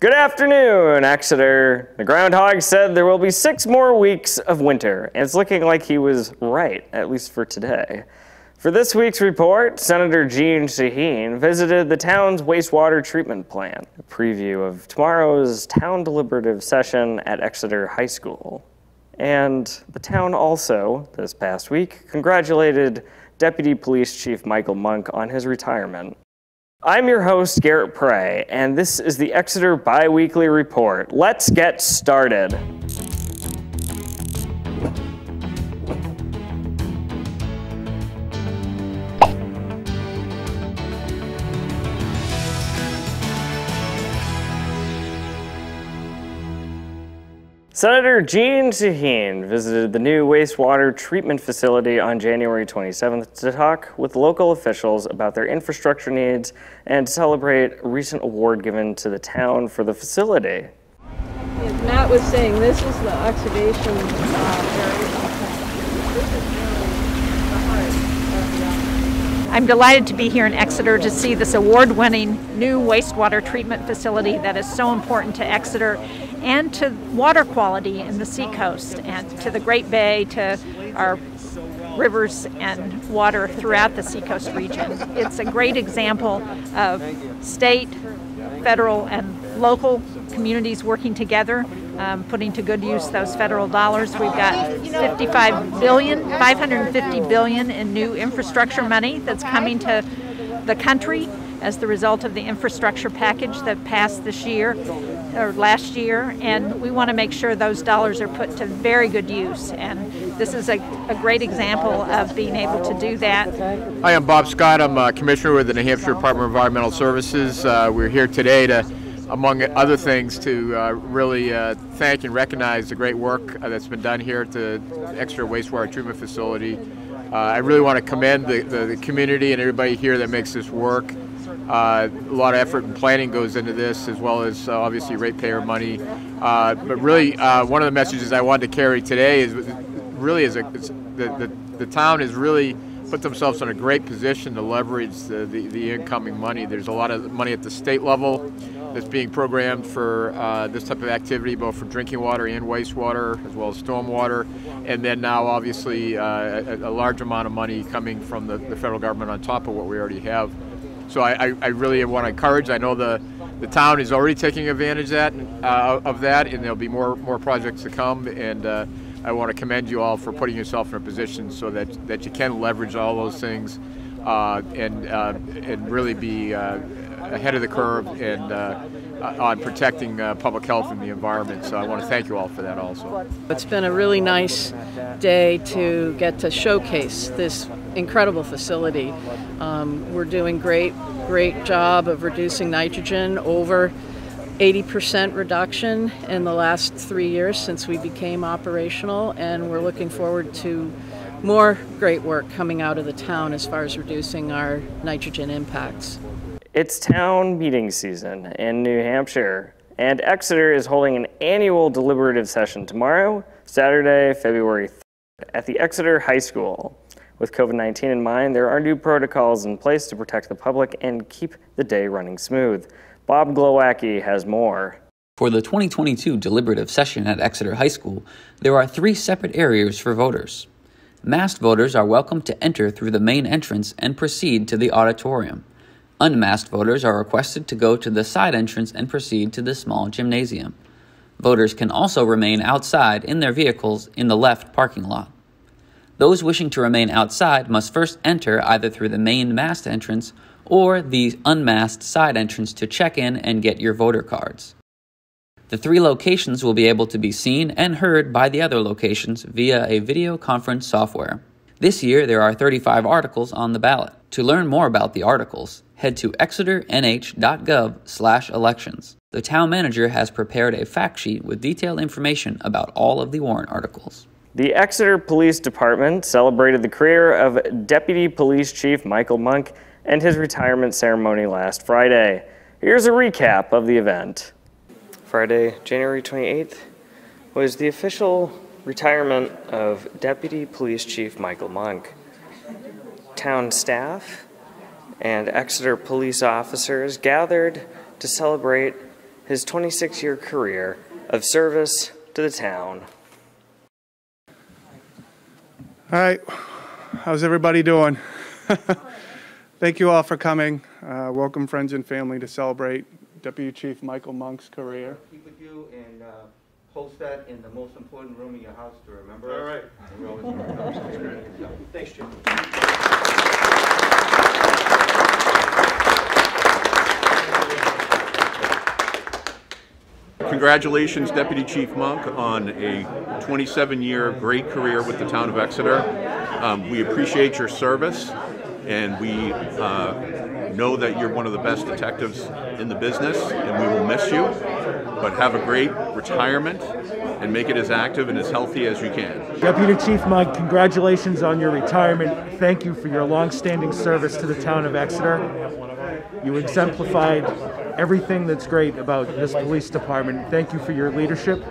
Good afternoon, Exeter. The groundhog said there will be six more weeks of winter, and it's looking like he was right, at least for today. For this week's report, Senator Jeanne Shaheen visited the town's wastewater treatment plant, a preview of tomorrow's town deliberative session at Exeter High School. And the town also, this past week, congratulated Deputy Police Chief Michael Munck on his retirement. I'm your host, Garrett Prey, and this is the Exeter Biweekly Report. Let's get started. Senator Jeanne Shaheen visited the new wastewater treatment facility on January 27th to talk with local officials about their infrastructure needs and to celebrate a recent award given to the town for the facility. As Matt was saying, this is the oxidation uh, I'm delighted to be here in Exeter to see this award winning new wastewater treatment facility that is so important to Exeter and to water quality in the seacoast and to the Great Bay, to our rivers and water throughout the seacoast region. It's a great example of state, federal, and local communities working together, um, putting to good use those federal dollars. We've got 55 billion, 550 billion in new infrastructure money that's coming to the country as the result of the infrastructure package that passed this year or last year, and we want to make sure those dollars are put to very good use. And this is a, a great example of being able to do that. Hi, I'm Bob Scott. I'm a commissioner with the New Hampshire Department of Environmental Services. Uh, we're here today to, among other things, to uh, really uh, thank and recognize the great work uh, that's been done here at the Exeter Wastewater Treatment Facility. Uh, I really want to commend the, the, the community and everybody here that makes this work. Uh, a lot of effort and planning goes into this, as well as uh, obviously ratepayer money. Uh, but really, uh, one of the messages I wanted to carry today is really is a, the, the, the town has really put themselves in a great position to leverage the, the, the, incoming money. There's a lot of money at the state level that's being programmed for uh, this type of activity, both for drinking water and wastewater, as well as stormwater. And then now, obviously, uh, a, a, large amount of money coming from the, the federal government on top of what we already have. So I, I, I really want to encourage. I know the the town is already taking advantage of that, uh, of that, and there'll be more more projects to come. And uh, I want to commend you all for putting yourself in a position so that that you can leverage all those things uh, and uh, and really be uh, ahead of the curve and uh, on protecting public health and the environment. So I want to thank you all for that also. It's been a really nice day to get to showcase this incredible facility. Um, we're doing great, great job of reducing nitrogen over 80% reduction in the last three years since we became operational, and we're looking forward to more great work coming out of the town as far as reducing our nitrogen impacts. It's town meeting season in New Hampshire, and Exeter is holding an annual deliberative session tomorrow, Saturday, February 3rd, at the Exeter High School. With COVID 19 in mind, there are new protocols in place to protect the public and keep the day running smooth. Bob Glowacki has more. For the 2022 deliberative session at Exeter High School, there are three separate areas for voters. Masked voters are welcome to enter through the main entrance and proceed to the auditorium. Unmasked voters are requested to go to the side entrance and proceed to the small gymnasium. Voters can also remain outside in their vehicles in the left parking lot. Those wishing to remain outside must first enter either through the main mast entrance or the unmasked side entrance to check in and get your voter cards. The three locations will be able to be seen and heard by the other locations via a video conference software. This year, there are 35 articles on the ballot. To learn more about the articles, head to exeternh.gov/elections. The town manager has prepared a fact sheet with detailed information about all of the warrant articles. The Exeter Police Department celebrated the career of Deputy Police Chief Michael Munck and his retirement ceremony last Friday. Here's a recap of the event. Friday, January 28th, was the official retirement of Deputy Police Chief Michael Munck. Town staff and Exeter police officers gathered to celebrate his 26 year career of service to the town. All right, how's everybody doing? Thank you all for coming. Uh, welcome, friends and family, to celebrate Deputy Chief Michael Munck's career. keep with you and uh, post that in the most important room in your house to remember. All right. Thanks, Jim. Congratulations, Deputy Chief Munck, on a 27-year great career with the town of Exeter. Um, we appreciate your service, and we uh, know that you're one of the best detectives in the business, and we will miss you. But have a great retirement and make it as active and as healthy as you can. Deputy Chief Munck, congratulations on your retirement. Thank you for your long-standing service to the town of Exeter. You exemplified everything that's great about this police department. Thank you for your leadership.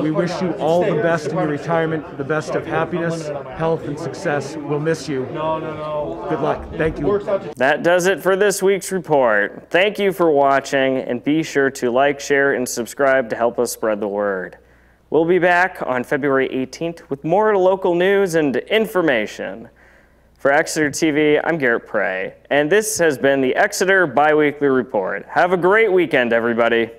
We wish you all the best in your retirement, the best of happiness, health, and success. We'll miss you. No, no, no. Good luck. Thank you. That does it for this week's report. Thank you for watching, and be sure to like, share, and subscribe to help us spread the word. We'll be back on February 18th with more local news and information. For Exeter TV, I'm Garrett Prey, and this has been the Exeter Biweekly Report. Have a great weekend, everybody.